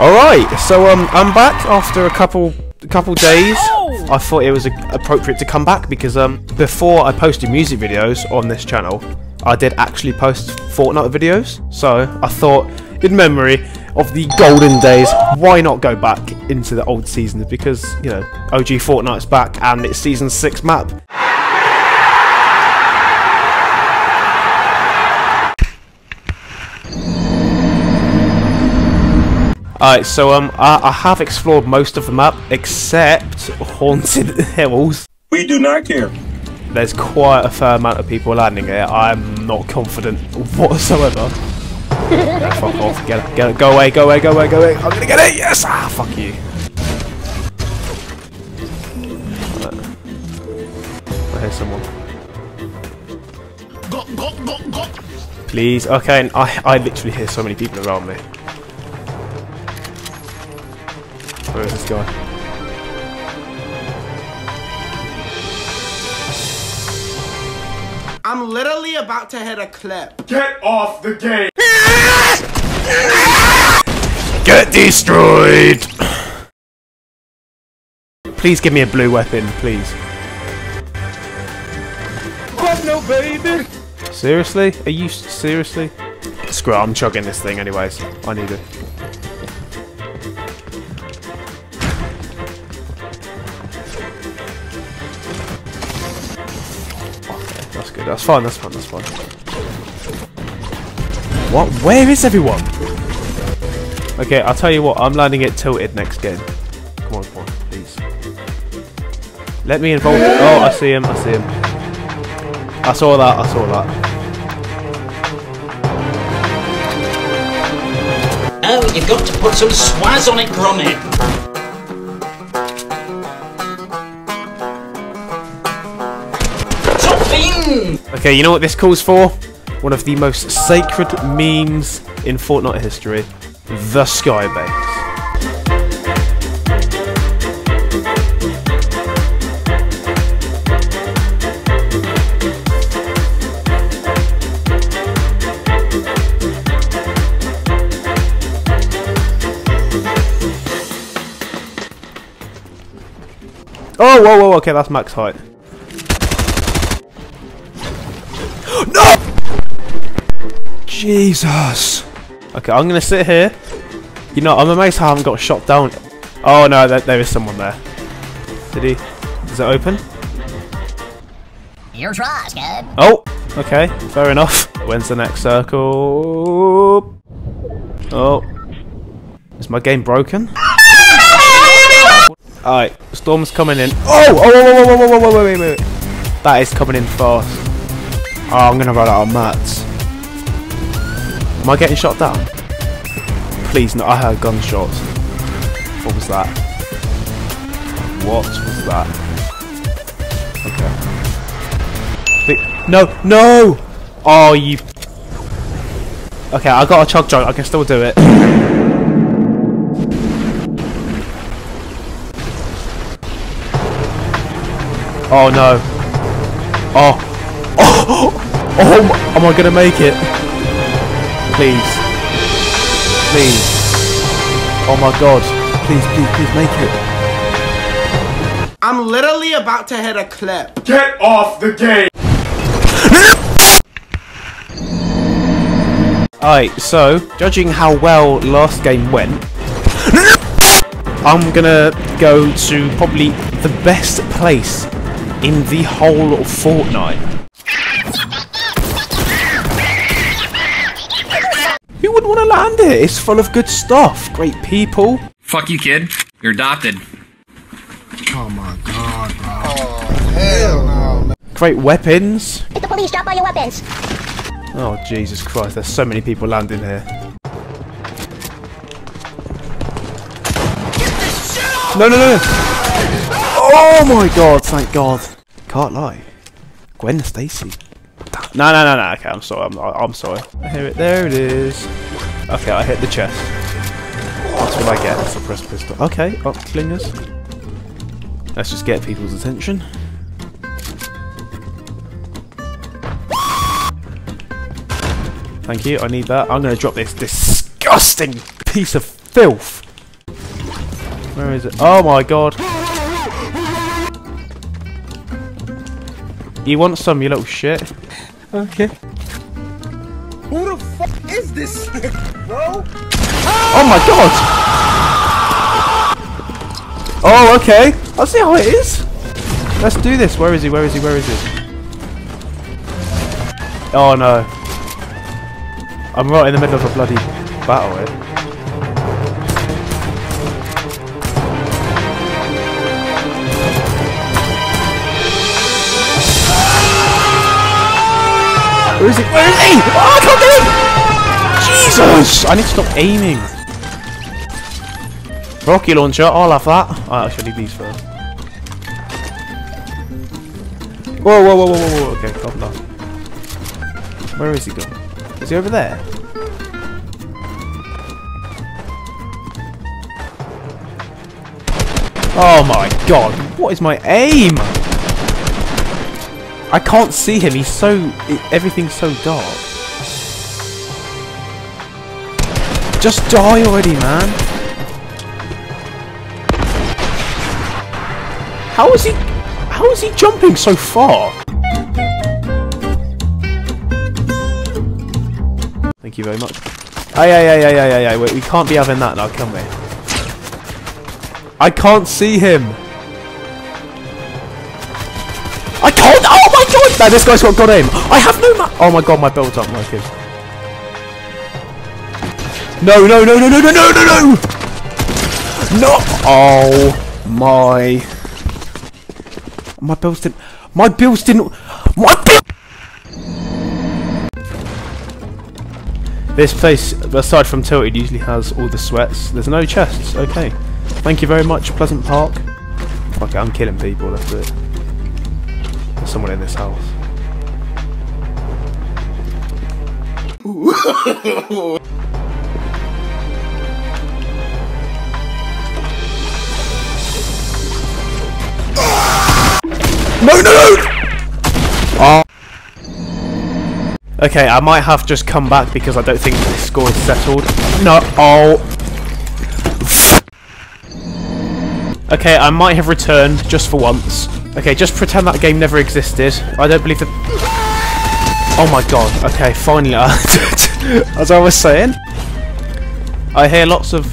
Alright, so um, I'm back after a couple a couple days. I thought it was appropriate to come back because um, before I posted music videos on this channel, I did actually post Fortnite videos. So I thought, in memory of the golden days, why not go back into the old seasons? Because you know, OG Fortnite's back and it's season six map. Alright, so um, I, I have explored most of the map except Haunted Hills. We do not care. There's quite a fair amount of people landing here. I'm not confident whatsoever. no, fuck off. Get it, get it. Go away, go away, go away, go away. I'm gonna get it. Yes. Ah, fuck you. I hear someone. Please. Okay. I I literally hear so many people around me. Where is this guy? I'm literally about to hit a clip. Get off the game. Get destroyed! Please give me a blue weapon, please. Fuck no, baby. Seriously? Are you seriously? Screw it, I'm chugging this thing anyways. I need it. That's. Fine, that's fine, that's fine. What? Where is everyone? Okay, I'll tell you what, I'm landing it tilted next game. Come on, come on, please. Let me involve. Oh, I see him, I see him. I saw that, I saw that. Oh, you've got to put some swaz on it, Gromit. Okay, you know what this calls for? One of the most sacred memes in Fortnite history. The Skybase. Oh, whoa, whoa, okay, that's max height. Jesus. Okay, I'm gonna sit here. You know, I'm amazed how I haven't got shot down. Oh no, there, there is someone there. Did he? Is it open? Your try, kid. Oh, okay, fair enough. When's the next circle? Oh. Is my game broken? Alright, storm's coming in. Oh! Oh, whoa, whoa, whoa, whoa, whoa, whoa, whoa, wait, wait. That is coming in fast. Oh, I'm gonna run out of mats. Am I getting shot down? Please, no. I heard gunshots. What was that? What was that? Okay. No, no! Oh, you. Okay, I got a chug jug. I can still do it. Oh no. Oh. Oh. Oh. Am I gonna make it? Please. Please. Oh my god. Please, please, please make it. I'm literally about to hit a clip. Get off the game. Alright, so, judging how well last game went, I'm gonna go to probably the best place in the whole of Fortnite. Who wouldn't want to land it? It's full of good stuff, great people. Fuck you, kid. You're adopted. Oh my god Oh hell no. great weapons. Hit the police, drop all your weapons. Oh Jesus Christ, there's so many people landing here. No, no, no! Oh my god, thank god. Can't lie. Gwen Stacy. No, no, no, no, okay, I'm sorry, I'm, I'm sorry. I hear it, there it is. Okay, I hit the chest. That's what I get, suppressed pistol. Okay, up clingers. Let's just get people's attention. Thank you, I need that. I'm gonna drop this disgusting piece of filth Where is it? Oh my god. You want some, you little shit? Okay. Is this, bro? Oh my god! Oh, okay. I'll see how it is. Let's do this. Where is he? Where is he? Where is he? Oh no. I'm right in the middle of a bloody battle here. Where is he? Where is he? Oh, I can't get him! Jesus! I need to stop aiming. Rocket launcher, I'll have that. I actually need these first. Whoa, whoa, whoa, whoa, whoa, whoa. Okay, calm down. Where is he going? Is he over there? Oh my god, what is my aim? I can't see him, he's so... everything's so dark. Just die already, man. How is he... How is he jumping so far? Thank you very much. Ay, ay, ay, ay, ay, ay, ay. Wait, we can't be having that now, can we? I can't see him. I can't. Oh my god! No, this guy's got good aim. I have no ma- Oh my god, my build's up working. No, no, no, no, no, no, no, no, no! No! Oh my. My bills didn't. My bills didn't. My bill. This place, aside from Tilted, usually has all the sweats. There's no chests. Okay. Thank you very much, Pleasant Park. Fuck it, I'm killing people. That's it. There's someone in this house. No, no, no! Oh. Okay, I might have just come back because I don't think the score is settled. No, oh. Okay, I might have returned just for once. Okay, just pretend that game never existed. I don't believe that. Oh my god. Okay, finally. As I was saying, I hear lots of.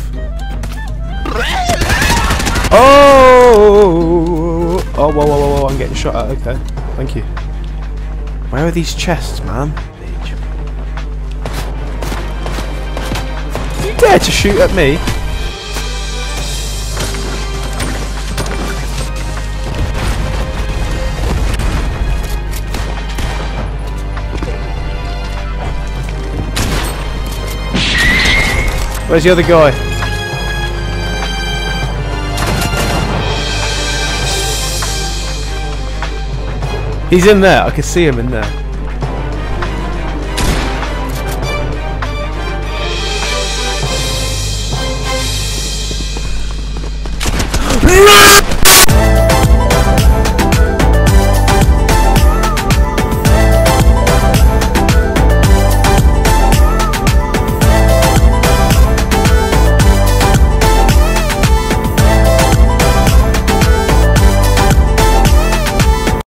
Oh! Oh, whoa, whoa, whoa, whoa! I'm getting shot at. Okay, thank you. Where are these chests, man? You dare to shoot at me? Where's the other guy? He's in there. I can see him in there. No!